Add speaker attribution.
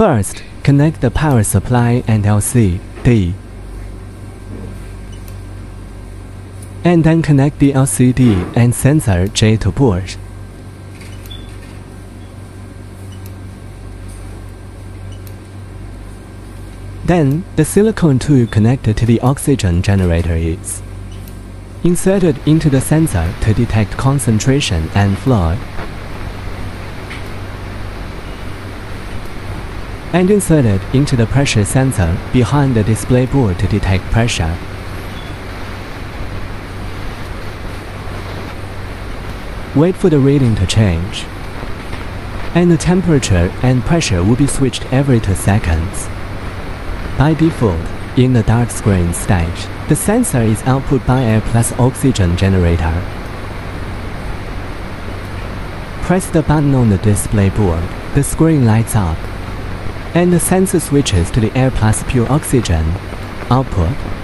Speaker 1: First, connect the power supply and LCD. And then connect the LCD and sensor J to board. Then, the silicone tube connected to the oxygen generator is inserted into the sensor to detect concentration and flow, and inserted into the pressure sensor behind the display board to detect pressure. Wait for the reading to change, and the temperature and pressure will be switched every 2 seconds. By default, in the dark screen stage, the sensor is output by air plus oxygen generator. Press the button on the display board, the screen lights up, and the sensor switches to the air plus pure oxygen. Output